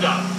done.